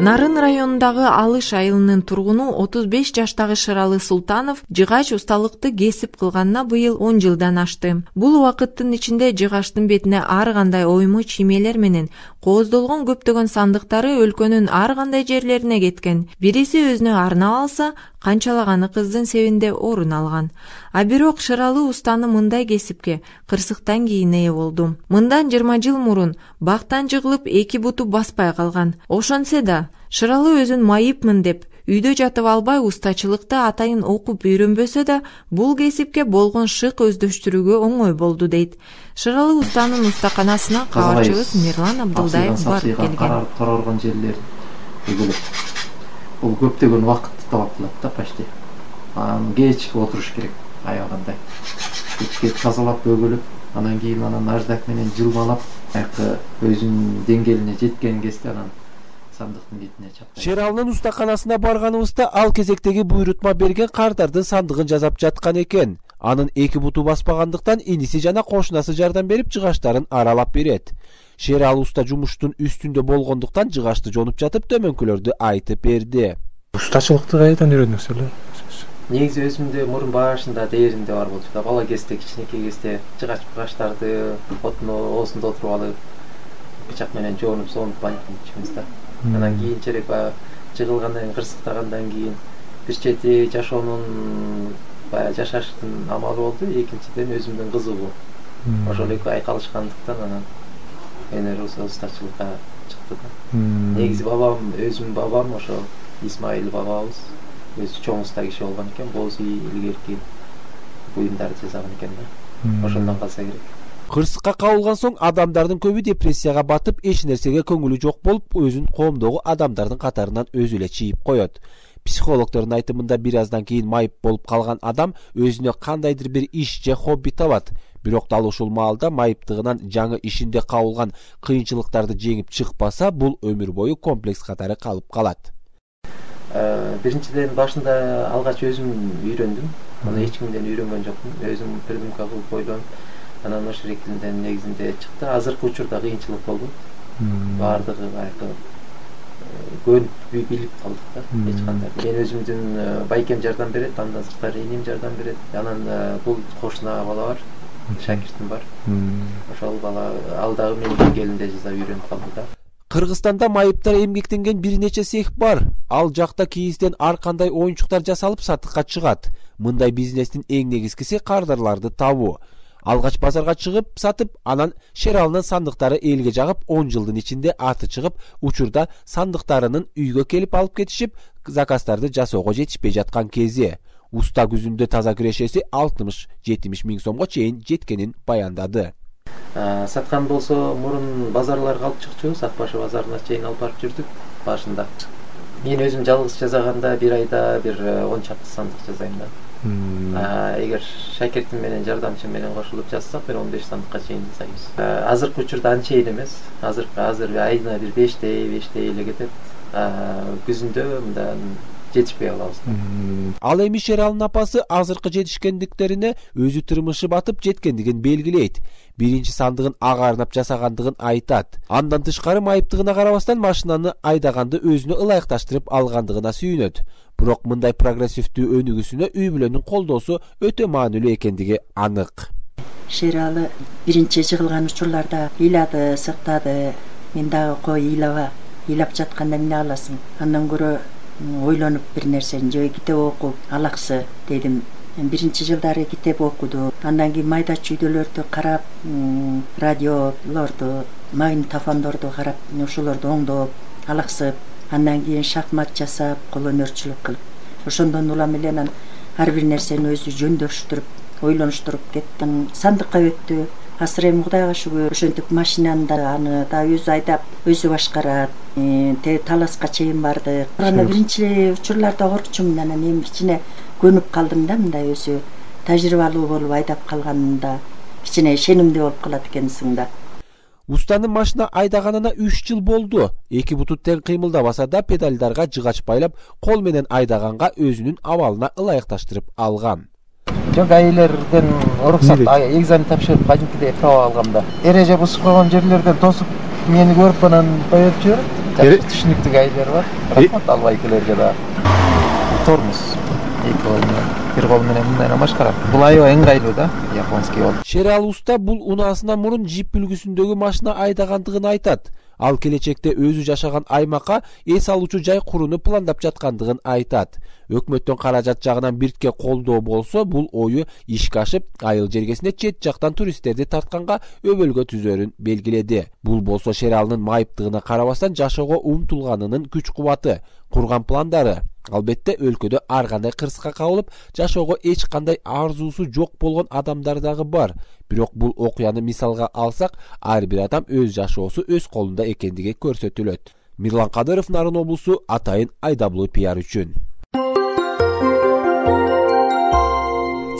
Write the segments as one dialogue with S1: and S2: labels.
S1: нарын районундагы алыш айылынын тургуну отуз беш жаштагы шыралы султанов жыгач усталыкты кесип кылганына быйыл он жылдан ашты. Бул убакыттын ичинде жыгачтын бетине ар кандай ойму чиймелер менен кооздолгон көптөгөн сандыктары өлкөнүн ар кандай жерлерине кеткен. Бириси өзүнө арнап алса канчалаганы кыздын себинде орун алган. А бирок шыралы устаны мындай кесипке кырсыктан кийин ээ болду. Мындан жыйырма жыл мурун бактан жыгылып эки буту баспай калган. Ошентсе да шыралы өзүн майыпмын деп үйдө жатып албай устачылыкты атайын окуп үйрөнбөсө да бул кесипке болгон шык өздөштүрүүгө оңой болду дейт. Шыралы устанын устаканасына кабарчыбыз мирлан абдылдаев барып келген.
S2: карарган жерлер бул көптөгөн убакытты талап кылат да почти. Анан кечке отуруш керек аягандай кечке тазалап бөгөлүп анан кийин анан наждак менен жылмалап баягы өзүнүн деңгээлине жеткен кезде анан сандыктын бетине чапкан
S3: шералынын устаканасына барганыбызда ал кезектеги буйрутма берген кардардын сандыгын жасап жаткан экен анын эки буту баспагандыктан иниси жана кошунасы жардам берип жыгачтарын аралап берет шералы уста жумуштун үстүндө болгондуктан жыгачты жонуп жатып төмөнкүлөрдү айтып берди
S4: устачылыкты кайдан үйрөндүңүз эле
S2: негизи өзүмдө мурун башында дээринде бар болчу да бала кезде кичинекей кезде жыгач пыгачтарды оттун оозунда отуруп алып бычак менен жонуп сонуп антчүбүз да анан кийинчерээк баягы жыгылгандан кийин кырсыктагандан кийин бир чети жашоонун баягы жашаштын амалы болду. Экинчиден өзүмдүн кызыгуу ошол экөө айкалышкандыктан анан өнөр устачылыкка чыкты да. Негизи бабам өзүмдүн бабам ошо исмайыл бабабыз. Өзү чоң уста киши болгон экен. Боз үй илгерки буюмдарды жасаган экен да. Ошондон калса керек
S3: кырсыкка кабылган соң адамдардын көбү депрессияга батып эч нерсеге көңүлү жок болуп өзүн коомдогу адамдардын катарынан өзү эле чийип коет психологдордун айтымында бир аздан кийин майып болуп калган адам өзүнө кандайдыр бир иш же хобби табат бирок дал ушул маалда майыптыгынан жаңы ишинде кабылган кыйынчылыктарды жеңип чыкпаса бул өмүр бою комплекс катары калып калат
S2: биринчиден башында алгач өзүм үйрөндүм. Аны эч кимден үйрөнгөн жокмун. Өзүм придумка кылып ойлонуп анан ошол шекилинде негизинде чыкты азыркы учурда кыйынчылык болбойт баардыгы баягы көнүп билип калдык да эч кандай мен өзүмдүн байкем жардам берет андан сырткары энем жардам берет анан бул кошуна бала бар шакиртим бар ошол бала ал дагы менин деңгээлимде жасап үйрөнүп калды да
S3: кыргызстанда майыптар эмгектенген бир нече цех бар ал жакта кийизден ар кандай оюнчуктар жасалып сатыкка чыгат мындай бизнестин эң негизгиси кардарларды табуу алгач базарга чыгып сатып анан шералынын сандыктары элге жагып он жылдын ичинде аты чыгып учурда сандыктарынын үйгө келип алып кетишип заказдарды жасоого жетишпей жаткан кези уста күзүндө таза кирешеси алтымыш жетимиш миң сомго чейин жеткенин баяндады.
S2: Саткан болсо мурун базарларга алып чыкчубуз ак башы базарына чейин алып барып жүрдүк башында. Мен өзүм жалгыз жасаганда бир айда бир э, он чакты сандык жасайм да. Эгер шакиртим менен жардамчым менен кошулуп жасасак бир он беш сандыкка чейин жасайбыз азыркы учурда анчейин эмес азыркы азыр айына бир бештей бештей эле кетет күзүндө мындан жетишпей калабыз
S3: ал эми шералынын апасы азыркы жетишкендиктерине өзү тырмышы батып жеткендигин белгилейт. Биринчи сандыгын ага арнап жасагандыгын айтат. Андан тышкары майыптыгына карабастан машинаны айдаганды өзүнө ылайыкташтырып алгандыгына сүйүнөт. Бирок мындай прогрессивдүү өнүгүүсүнө үй бүлөнүн колдоосу өтө маанилүү экендиги анык.
S5: Шералы биринчи жыгылган учурларда ыйлады сыктады. Мен дагы кой ыйлаба ыйлап жатканда эмне кыласың андан көрө ойлонуп бир нерсени же китеп окуп алаксы дедим. Биринчи жылдары китеп окуду. Андан кийин майда чүйдөлөрдү карап радиолорду магнитофондорду карап ошолорду оңдоп алаксып андан кийин шахмат жасап кол өнөрчүлүк кылып ошондон улам эле анан ар бир нерсени өзү жөндөштүрүп ойлонуштуруп кеттим. Сандыкка өттү азыр эми кудайга шүгүр ошентип машинаны да аны да өзү айдап өзү башкарат э, тиги таласка чейин бардык анан биринчи учурларда коркчумун анан эми кичине көнүп калдым да мындай өзү тажрыйбалуу болуп айдап калганында кичине ишенимдүү болуп калат экенсиң да.
S3: Устанын машина айдаганына үч жыл болду эки буту тең кыймылдабаса да педальдарга жыгач байлап кол менен айдаганга өзүнүн абалына ылайыкташтырып алган
S2: жок ээлерден уруксат экзамен тапшырып кадимкидей права алгам да эреже бузуп койгон жерлерден тосуп мени көрүп анан берип жиберет түшүнүктүү гайлер бар рахмат албайкелерге дагы тормоз эки кол менен бир кол менен мындайынан башкарат бул аябай ыңгайлуу да японский бол
S3: шерал уста бул унаасынан мурун джип үлгүсүндөгү машина айдагандыгын айтат. Ал келечекте өзү жашаган аймакка эс алуучу жай курууну пландап жаткандыгын айтат. Өкмөттөн каражат жагынан биртке колдоо болсо бул ою ишке ашып айыл жергесине чет жактан туристтерди тартканга өбөлгө түзөрүн белгиледи. Бул болсо шералдын майыптыгына карабастан жашоого умтулганынын күч кубаты курган пландары. Албетте өлкөдө ар кандай кырсыкка кабылып жашоого эч кандай арзуусу жок болгон адамдар дагы бар. Бирок бул окуяны мисалга алсак ар бир адам өз жашоосу өз колунда экендиги көрсөтүлөт. Мирлан кадыров нарын облусу атайын айдаблуу пиар үчүн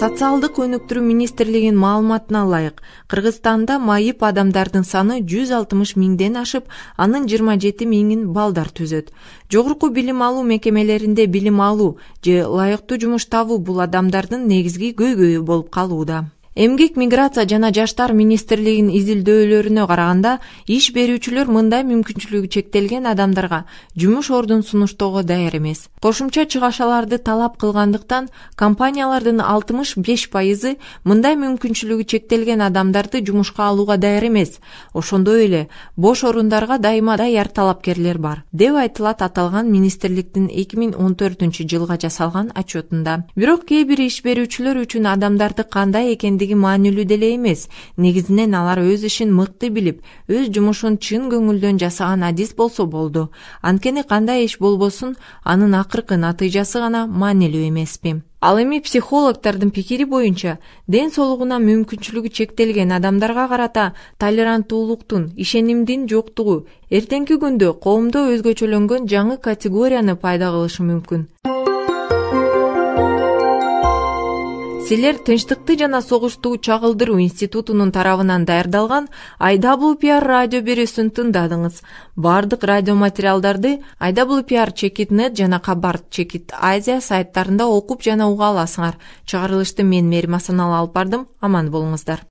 S1: социалдык өнүктүрүү министрлигинин маалыматына ылайык. Кыргызстанда майып адамдардын саны жүз алтымыш миңден ашып анын жыйырма жети миңин балдар түзөт. Жогорку билим алуу мекемелеринде билим алуу же ылайыктуу жумуш табуу бул адамдардын негизги көйгөйү болуп калууда эмгек миграция жана жаштар министрлигинин изилдөөлөрүнө караганда иш берүүчүлөр мындай мүмкүнчүлүгү чектелген адамдарга жумуш ордун сунуштоого даяр эмес. Кошумча чыгашаларды талап кылгандыктан компаниялардын алтымыш беш пайызы мындай мүмкүнчүлүгү чектелген адамдарды жумушка алууга даяр эмес. Ошондой эле бош орундарга дайыма даяр талапкерлер бар деп айтылат аталган министрликтин эки миң он төртүнчү жылга жасалган отчетунда. Бирок кээ бир иш берүүчүлөр үчүн адамдарды кандай экен маанилүү деле эмес. Негизинен алар өз ишин мыкты билип өз жумушун чын көңүлдөн жасаган адис болсо болду. Анткени кандай иш болбосун анын акыркы натыйжасы гана маанилүү эмеспи. Ал эми психологдордун пикири боюнча ден соолугуна мүмкүнчүлүгү чектелген адамдарга карата толеранттуулуктун ишенимдин жоктугу эртеңки күндө коомдо өзгөчөлөнгөн жаңы категорияны пайда кылышы мүмкүн силер тынчтыкты жана согушту чагылдыруу институтунун тарабынан даярдалган пиар радио берүүсүн тыңдадыңыз баардык радио материалдарды айдаблу пиар чекит нет жана кабар чекит азия сайттарында окуп жана уга аласыңар. Чыгарылышты мен мээрим асаналы алып бардым аман болуңуздар